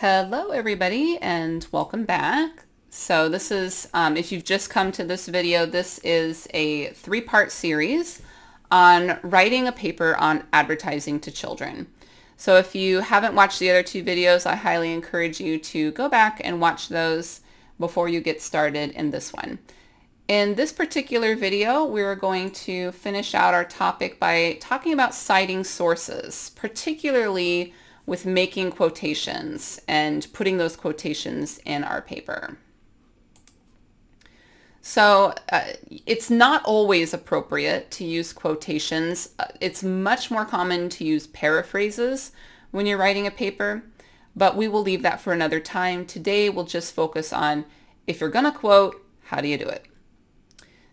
Hello everybody and welcome back. So this is, um, if you've just come to this video, this is a three-part series on writing a paper on advertising to children. So if you haven't watched the other two videos, I highly encourage you to go back and watch those before you get started in this one. In this particular video, we're going to finish out our topic by talking about citing sources, particularly with making quotations and putting those quotations in our paper. So uh, it's not always appropriate to use quotations. Uh, it's much more common to use paraphrases when you're writing a paper, but we will leave that for another time. Today we'll just focus on if you're going to quote, how do you do it?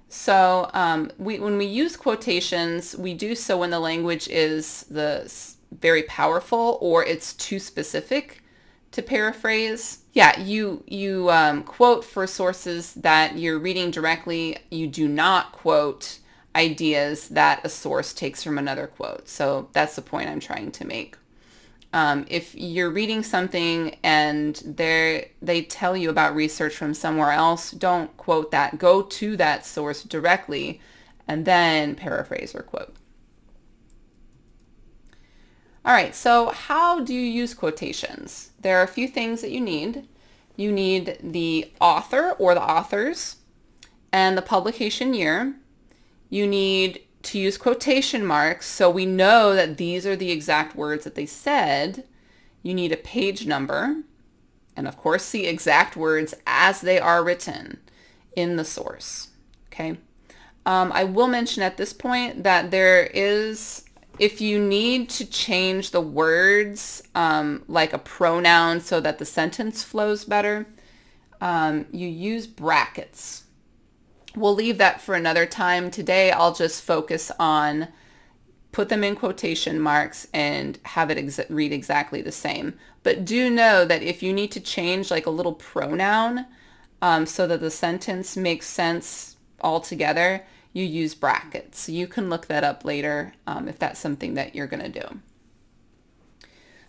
So um, we, when we use quotations, we do so when the language is the very powerful or it's too specific to paraphrase. Yeah, you, you um, quote for sources that you're reading directly. You do not quote ideas that a source takes from another quote. So that's the point I'm trying to make. Um, if you're reading something and they they tell you about research from somewhere else, don't quote that. Go to that source directly and then paraphrase or quote. All right, so how do you use quotations? There are a few things that you need. You need the author or the authors and the publication year. You need to use quotation marks so we know that these are the exact words that they said. You need a page number and of course the exact words as they are written in the source. Okay. Um, I will mention at this point that there is if you need to change the words um, like a pronoun so that the sentence flows better, um, you use brackets. We'll leave that for another time. Today I'll just focus on put them in quotation marks and have it ex read exactly the same. But do know that if you need to change like a little pronoun um, so that the sentence makes sense altogether, you use brackets. You can look that up later um, if that's something that you're going to do.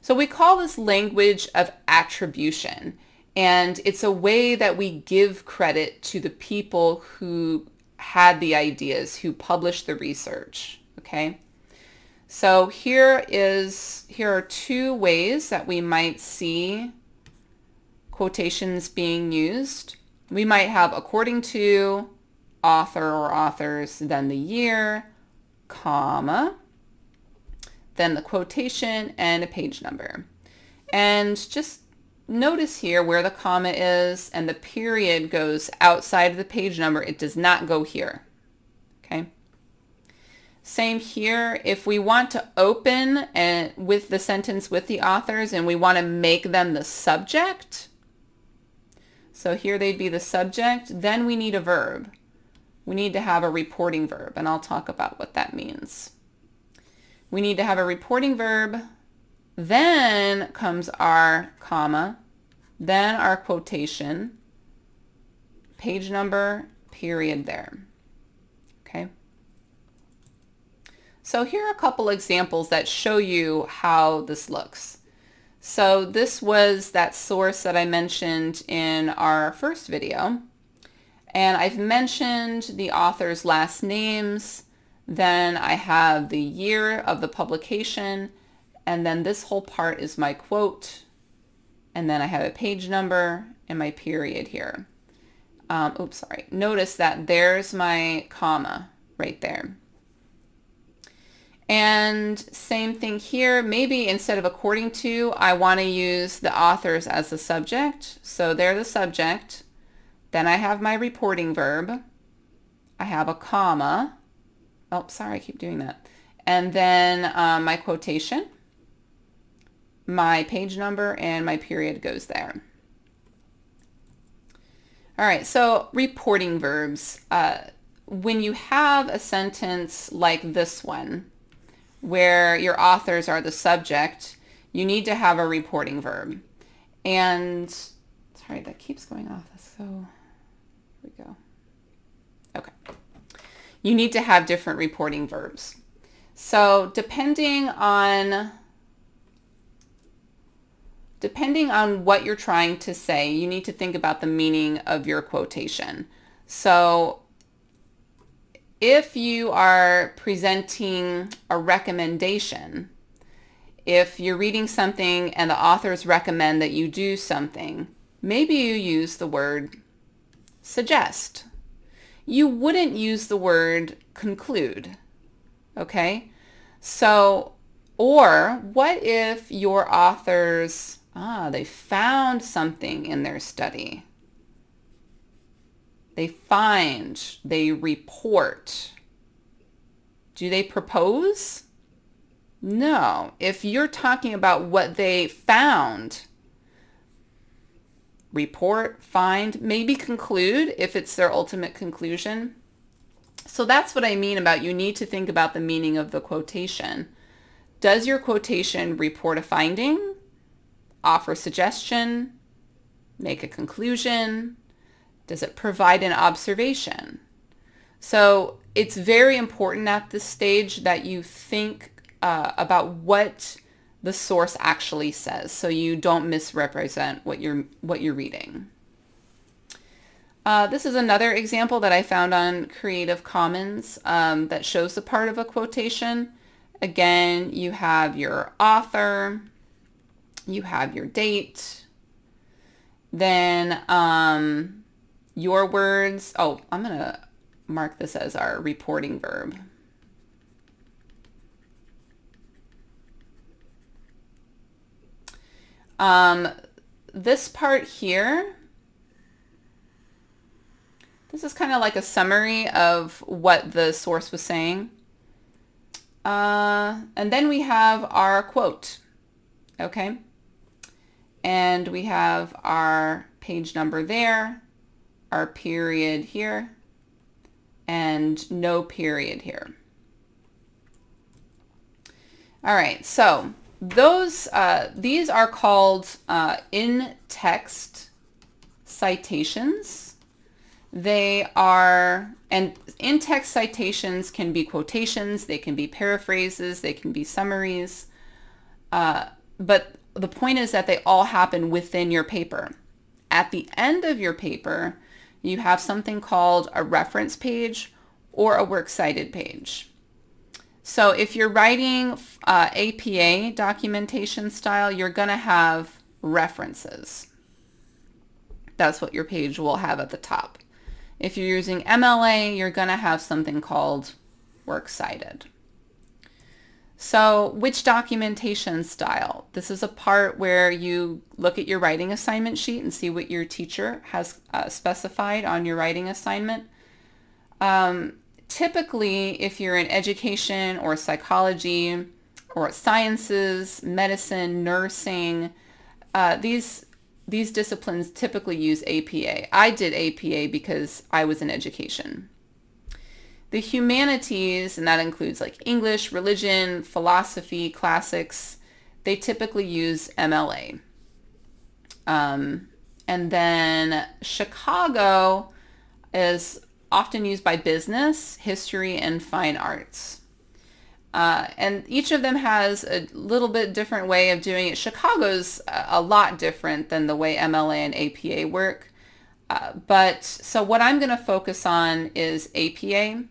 So we call this language of attribution. And it's a way that we give credit to the people who had the ideas, who published the research. Okay. So here is, here are two ways that we might see quotations being used. We might have according to, author or authors, then the year, comma, then the quotation and a page number. And just notice here where the comma is and the period goes outside of the page number. It does not go here. Okay. Same here. If we want to open and with the sentence with the authors and we want to make them the subject, so here they'd be the subject, then we need a verb we need to have a reporting verb, and I'll talk about what that means. We need to have a reporting verb, then comes our comma, then our quotation, page number, period there. Okay. So here are a couple examples that show you how this looks. So this was that source that I mentioned in our first video. And I've mentioned the author's last names. Then I have the year of the publication. And then this whole part is my quote. And then I have a page number and my period here. Um, oops, sorry. Notice that there's my comma right there. And same thing here, maybe instead of according to, I want to use the authors as the subject. So they're the subject. Then I have my reporting verb. I have a comma. Oh, sorry, I keep doing that. And then um, my quotation, my page number, and my period goes there. All right, so reporting verbs. Uh, when you have a sentence like this one, where your authors are the subject, you need to have a reporting verb. And, sorry, that keeps going off. That's so we go. Okay. You need to have different reporting verbs. So depending on depending on what you're trying to say, you need to think about the meaning of your quotation. So if you are presenting a recommendation, if you're reading something and the authors recommend that you do something, maybe you use the word suggest. You wouldn't use the word conclude. Okay? So, or what if your authors, ah, they found something in their study they find, they report. Do they propose? No. If you're talking about what they found, report, find, maybe conclude if it's their ultimate conclusion. So that's what I mean about you need to think about the meaning of the quotation. Does your quotation report a finding, offer suggestion, make a conclusion, does it provide an observation? So it's very important at this stage that you think uh, about what the source actually says so you don't misrepresent what you're, what you're reading. Uh, this is another example that I found on Creative Commons um, that shows the part of a quotation. Again, you have your author, you have your date, then um, your words. Oh, I'm going to mark this as our reporting verb. Um, this part here, this is kind of like a summary of what the source was saying. Uh, and then we have our quote, okay? And we have our page number there our period here and no period here. All right, so those uh, these are called uh, in-text citations. They are, and in-text citations can be quotations, they can be paraphrases, they can be summaries, uh, but the point is that they all happen within your paper. At the end of your paper, you have something called a reference page or a works cited page. So if you're writing uh, APA documentation style, you're going to have references. That's what your page will have at the top. If you're using MLA, you're going to have something called works cited. So which documentation style? This is a part where you look at your writing assignment sheet and see what your teacher has uh, specified on your writing assignment. Um, typically, if you're in education or psychology or sciences, medicine, nursing, uh, these these disciplines typically use APA. I did APA because I was in education. The humanities, and that includes like English, religion, philosophy, classics, they typically use MLA. Um, and then Chicago is often used by business, history, and fine arts. Uh, and each of them has a little bit different way of doing it. Chicago's a lot different than the way MLA and APA work. Uh, but so what I'm going to focus on is APA.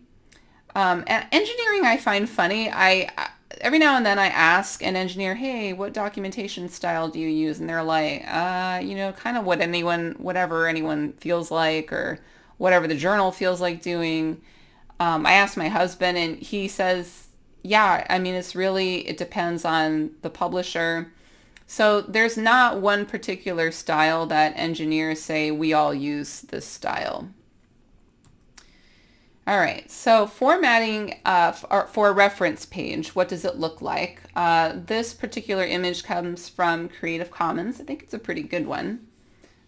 Um, engineering I find funny. I every now and then I ask an engineer, hey, what documentation style do you use? And they're like, uh, you know, kind of what anyone, whatever anyone feels like or whatever the journal feels like doing. Um, I asked my husband and he says, yeah, I mean, it's really, it depends on the publisher. So there's not one particular style that engineers say we all use this style. All right, so formatting uh, for a reference page, what does it look like? Uh, this particular image comes from Creative Commons. I think it's a pretty good one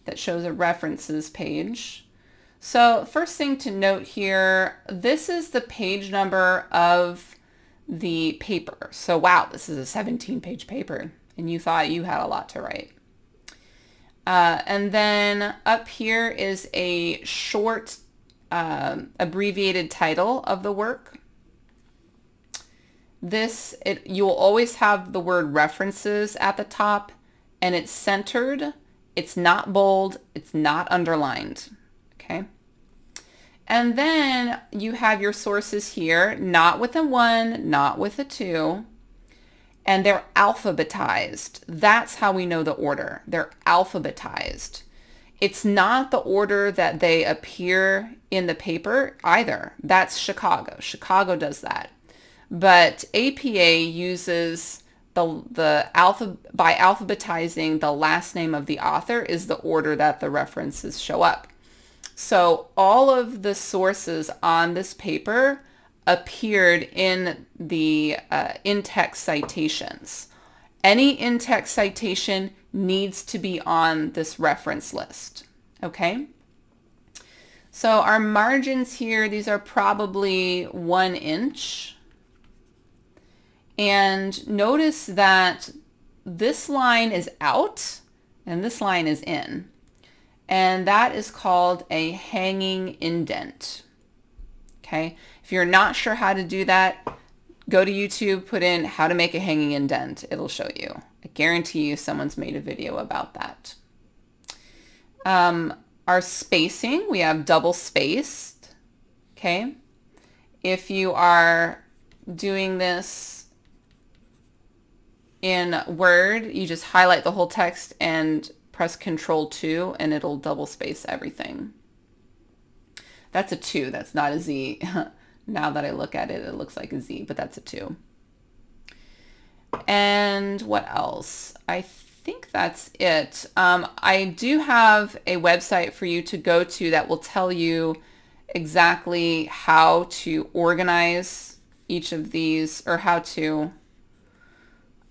that shows a references page. So first thing to note here, this is the page number of the paper. So wow, this is a 17 page paper and you thought you had a lot to write. Uh, and then up here is a short um, abbreviated title of the work. This, it, you will always have the word references at the top and it's centered. It's not bold. It's not underlined. Okay. And then you have your sources here, not with a one, not with a two, and they're alphabetized. That's how we know the order. They're alphabetized. It's not the order that they appear in the paper either. That's Chicago. Chicago does that. But APA uses the, the alpha, by alphabetizing the last name of the author is the order that the references show up. So all of the sources on this paper appeared in the uh, in-text citations. Any in-text citation needs to be on this reference list, okay? So our margins here, these are probably one inch. And notice that this line is out and this line is in. And that is called a hanging indent. Okay, if you're not sure how to do that, go to YouTube, put in how to make a hanging indent. It'll show you. I guarantee you someone's made a video about that. Um, our spacing, we have double spaced. Okay. If you are doing this in Word, you just highlight the whole text and press Control 2 and it'll double space everything. That's a 2. That's not a Z. now that I look at it, it looks like a Z, but that's a 2. And what else? I think that's it. Um, I do have a website for you to go to that will tell you exactly how to organize each of these or how to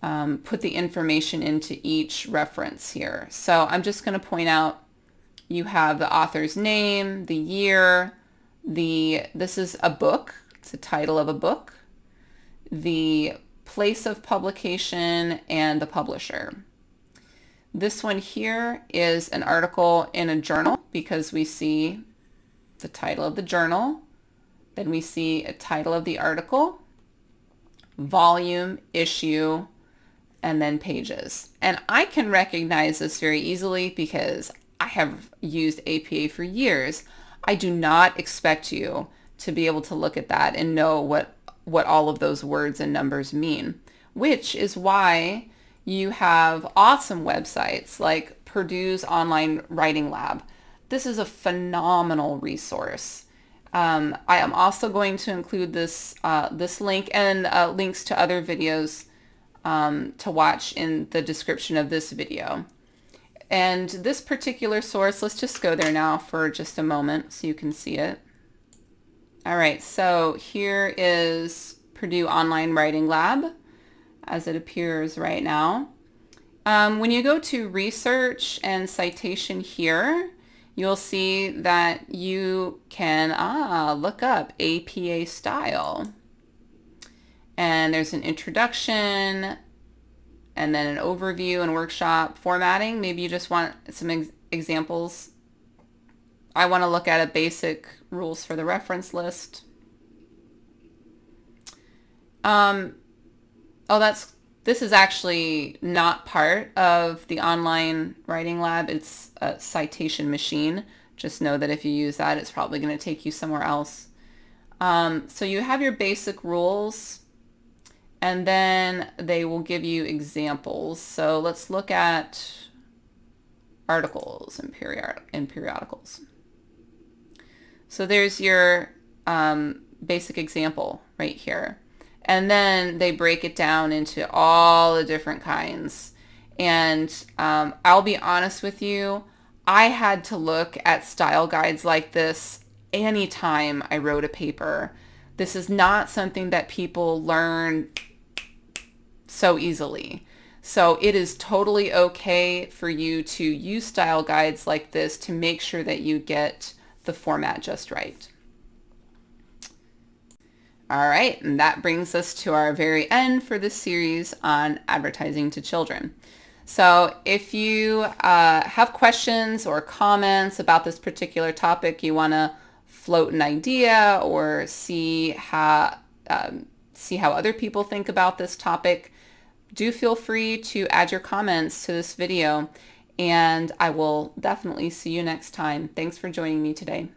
um, put the information into each reference here. So I'm just going to point out you have the author's name, the year, the this is a book, it's a title of a book, the place of publication, and the publisher. This one here is an article in a journal because we see the title of the journal, then we see a title of the article, volume, issue, and then pages. And I can recognize this very easily because I have used APA for years. I do not expect you to be able to look at that and know what, what all of those words and numbers mean, which is why you have awesome websites like Purdue's Online Writing Lab. This is a phenomenal resource. Um, I am also going to include this, uh, this link and uh, links to other videos um, to watch in the description of this video. And this particular source, let's just go there now for just a moment so you can see it. All right, so here is Purdue Online Writing Lab as it appears right now. Um, when you go to research and citation here, you'll see that you can ah, look up APA style and there's an introduction and then an overview and workshop formatting. Maybe you just want some ex examples. I want to look at a basic rules for the reference list. Um, oh, that's this is actually not part of the online writing lab. It's a citation machine. Just know that if you use that, it's probably going to take you somewhere else. Um, so you have your basic rules and then they will give you examples. So let's look at articles and, period and periodicals. So there's your um, basic example right here. And then they break it down into all the different kinds. And um, I'll be honest with you, I had to look at style guides like this anytime I wrote a paper. This is not something that people learn so easily. So it is totally okay for you to use style guides like this to make sure that you get the format just right. All right, and that brings us to our very end for this series on advertising to children. So if you uh, have questions or comments about this particular topic, you want to float an idea or see how um, see how other people think about this topic, do feel free to add your comments to this video and I will definitely see you next time. Thanks for joining me today.